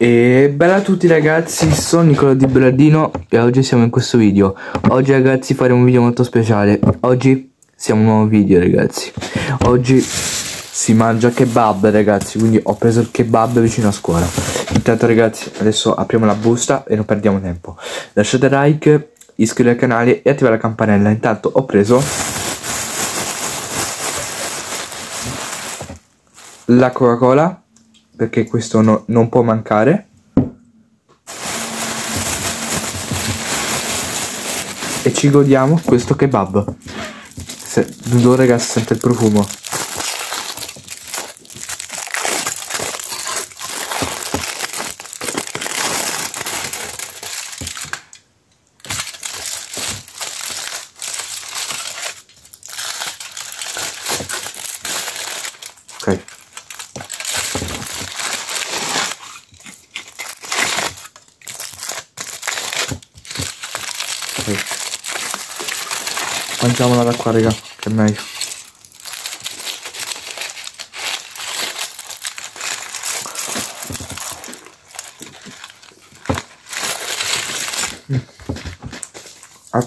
E bella a tutti ragazzi, sono Nicola Di Bellardino e oggi siamo in questo video. Oggi ragazzi faremo un video molto speciale. Oggi siamo un nuovo video ragazzi. Oggi si mangia kebab ragazzi Quindi ho preso il kebab vicino a scuola. Intanto ragazzi adesso apriamo la busta e non perdiamo tempo. Lasciate like, iscrivetevi al canale e attivate la campanella. Intanto ho preso La Coca Cola perché questo no, non può mancare. E ci godiamo questo kebab. Se, ragazzi sente il profumo. Mangiamola da qua, raga, che è meglio. Mm. A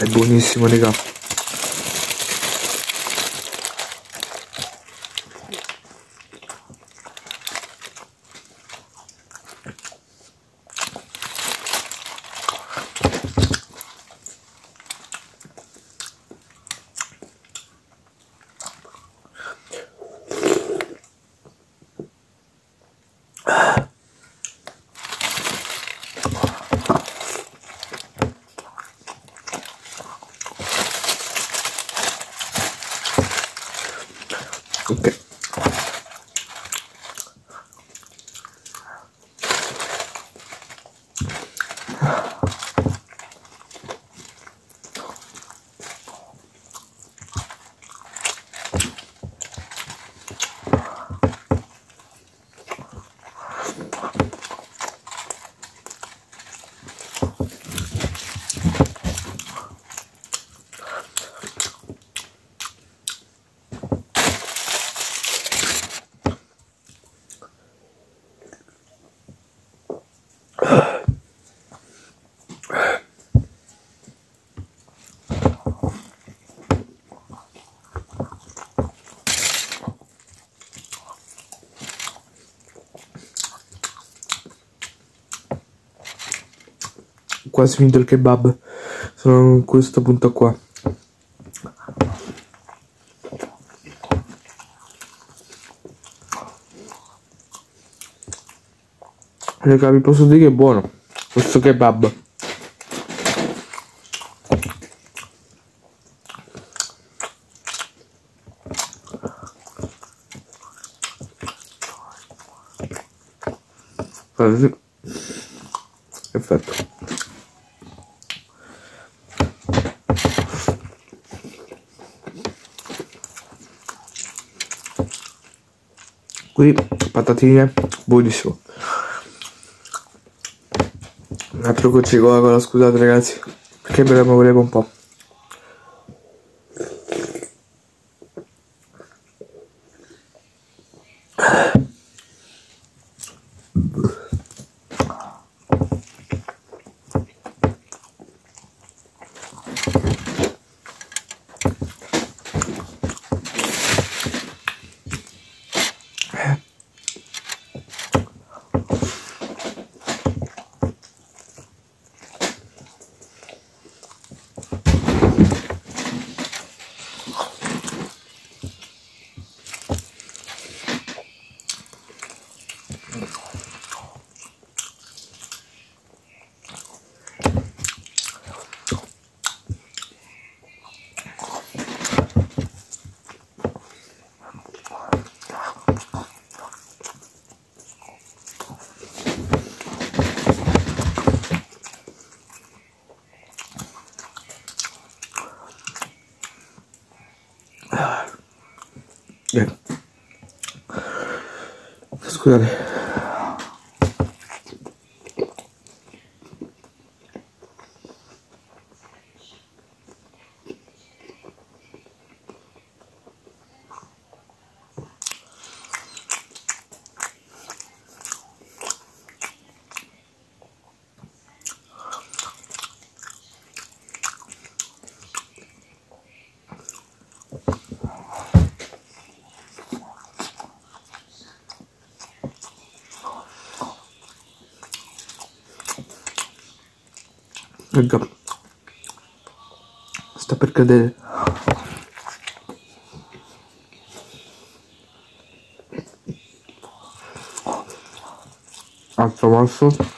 È buonissimo, raga. Quasi finito il kebab. Sono a questo punto qua. Raga vi posso dire che è buono questo kebab. Perfetto qui patatine buonissimo un altro goccio di coca cola scusate ragazzi perché me la volevo un po' eh. Scusate Raga. Sta per cadere. Altro morso.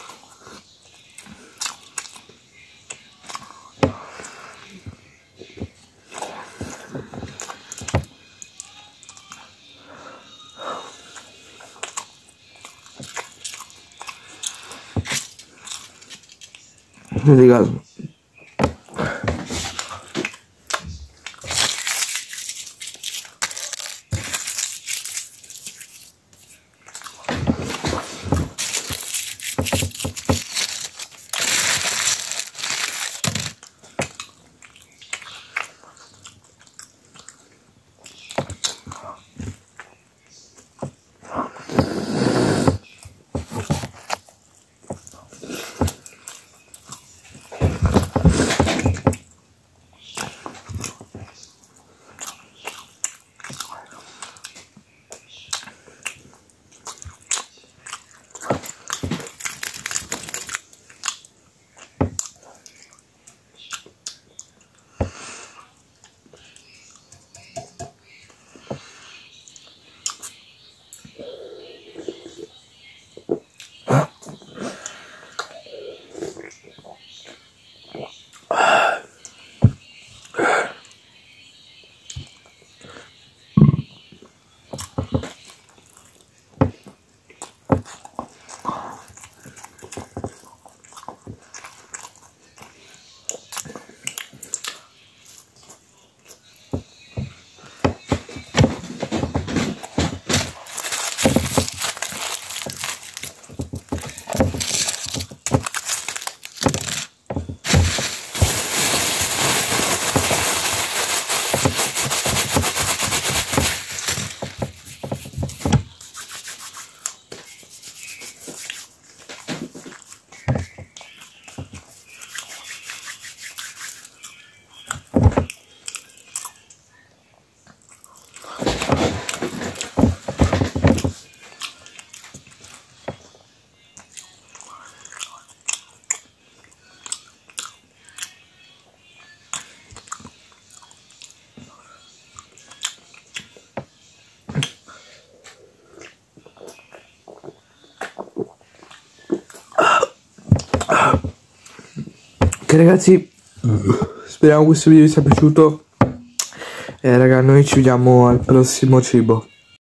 tá ligado? Ok ragazzi, speriamo questo video vi sia piaciuto. E eh, raga, noi ci vediamo al prossimo cibo.